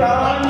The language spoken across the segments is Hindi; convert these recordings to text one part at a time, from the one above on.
प्राण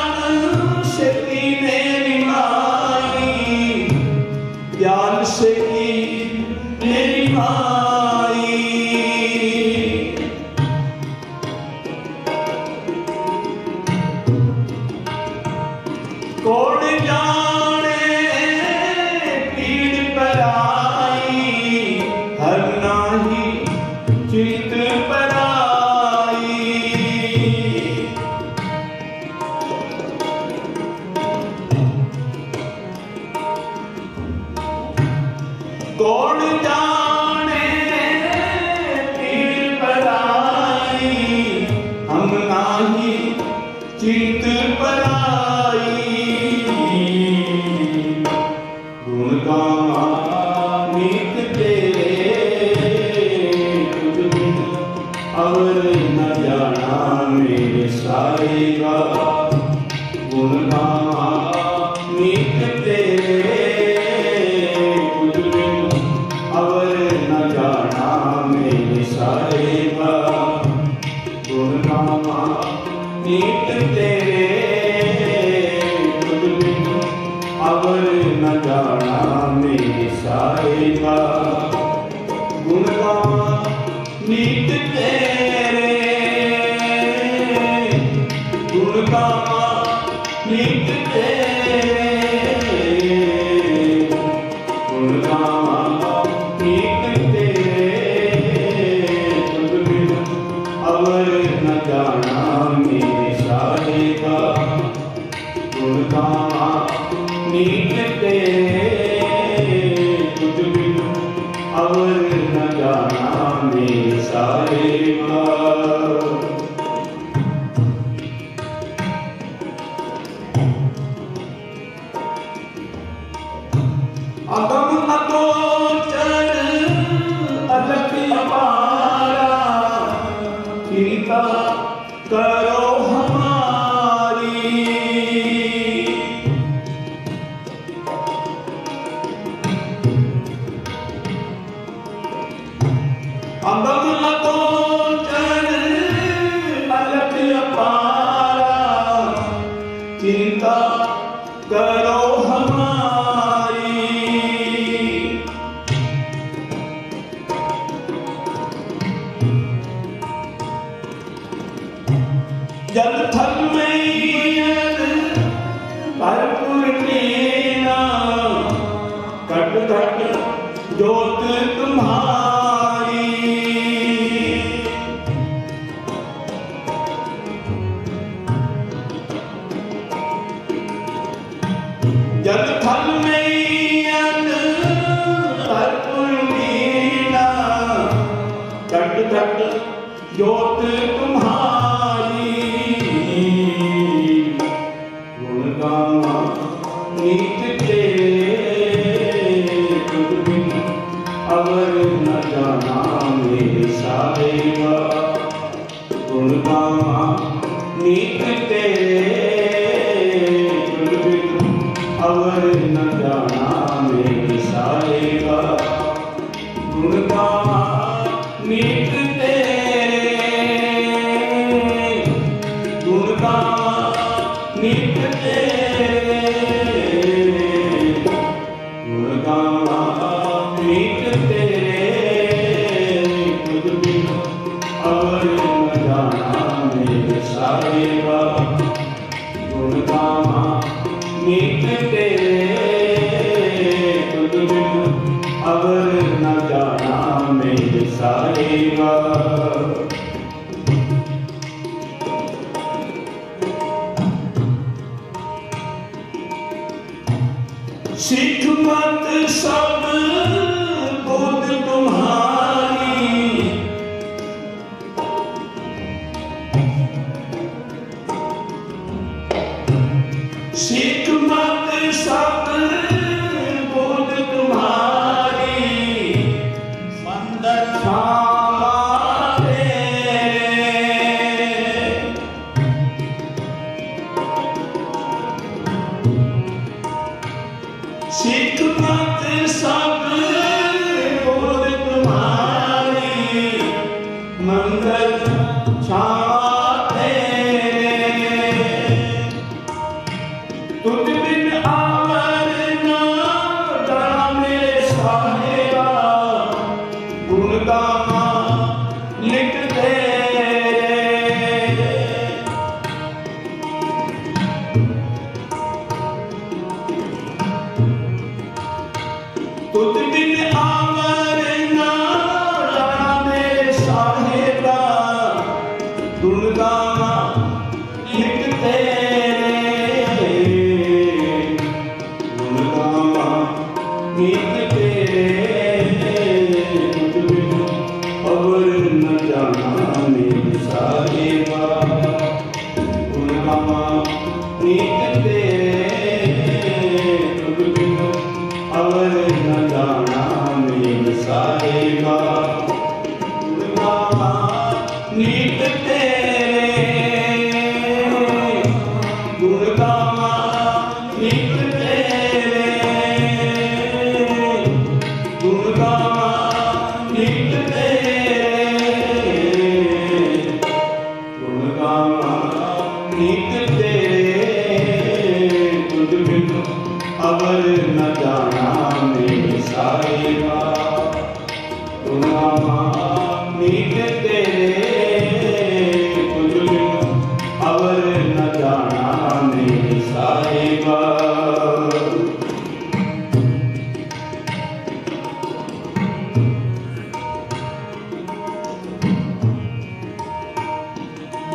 Sai Baba, Guru Nikama, Nikama. चिंता करो हमारा Amen. गुण someday.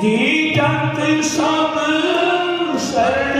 जी जंत सब शरण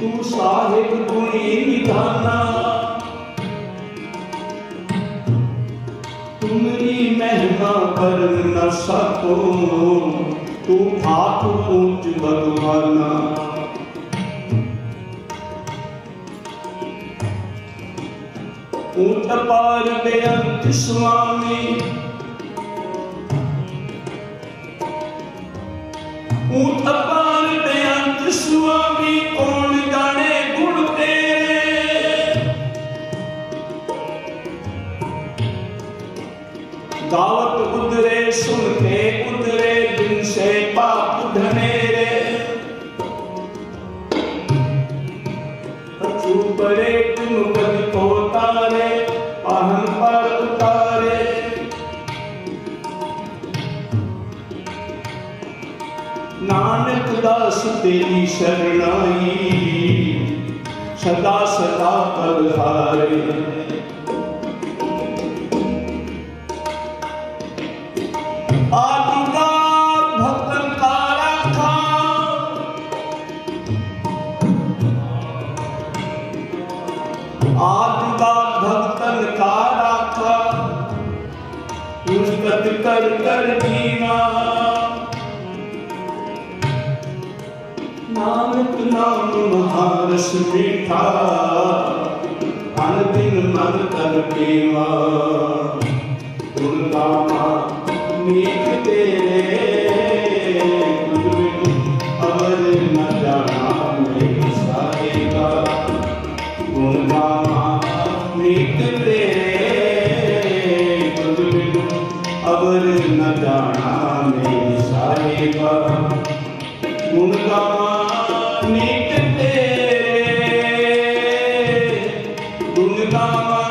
तू साहिब गुणी निधाना। तुम्हारी महिमा कर न सको। तू आप पूज भगवाना। ऊट पार बेअंत स्वामी। ऊट गावत उदरे सुनते, उदरे दिन से पाप धनेरे परे तुम पद को तारे पर उतारे। नानक दास तेरी शरणाई सदा सदा पर ਤਰ ਤਰ ਪੀਵਾ ਨਾਨਕ ਨਾਮ ਮਹਾਰਸ ਮੀਠਾ ਹਰ ਦਿਨ ਮਨ ਤਰ ਪੀਵਾ। ਗੁਰਦਾਤਾ ਨੀਕ ਤੇਰੇ। गुणगावा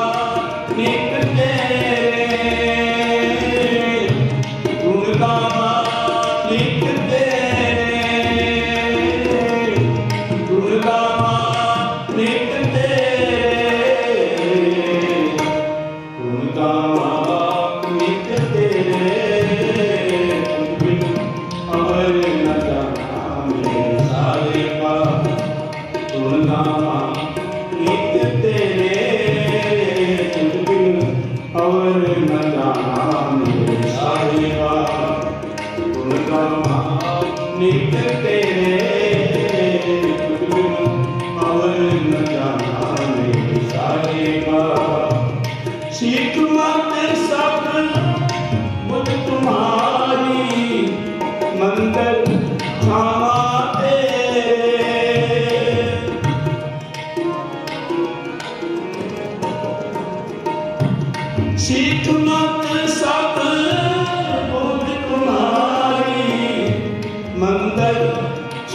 निक तेरे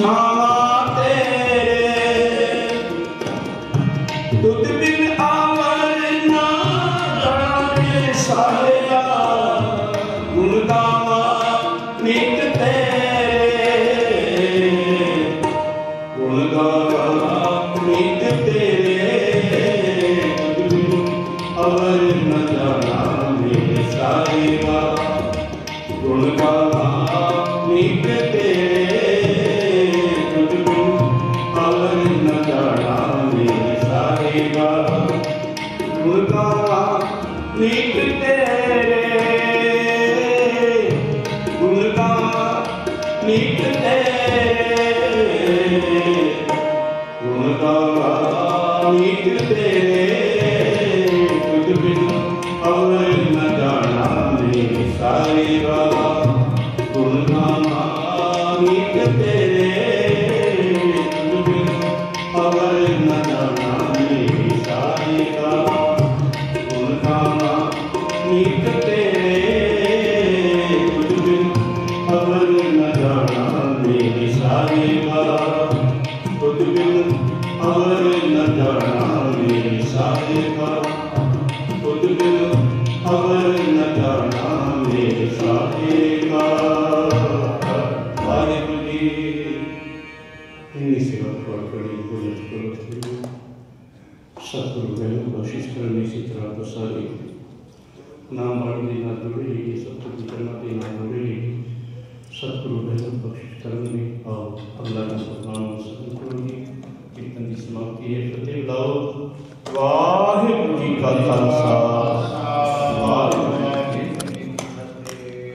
Sean. Hare समझाने की कोशिश करने इसी तरह तो सारी नाम वाली दिन हाथ जोड़े लेंगे सबको विचरणा दिन हाथ जोड़े लेंगे सतगुरु बहनों कोशिश करेंगे और अल्लाह का सम्मान सदन करेंगे कीर्तन की समाप्ति है फतेह लाओ वाहिगुरु जी का खालसा